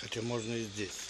Хотя можно и здесь.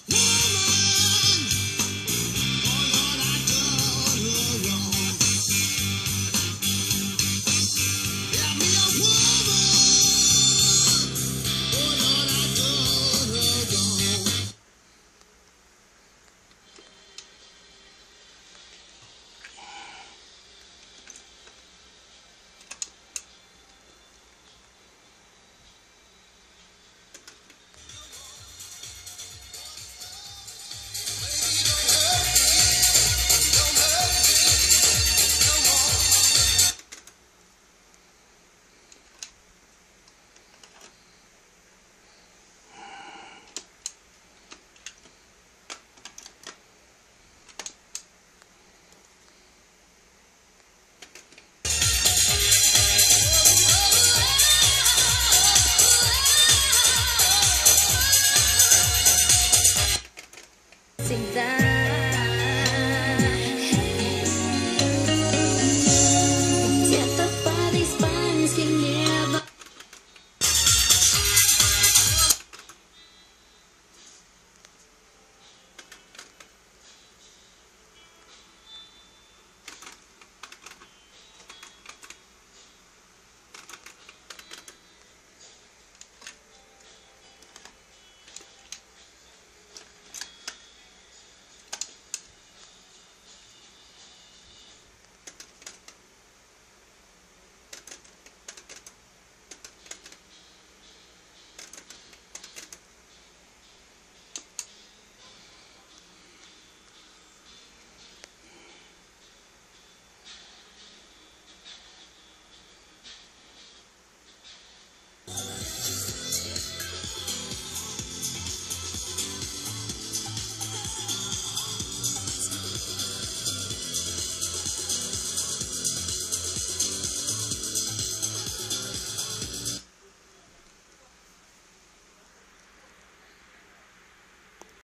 you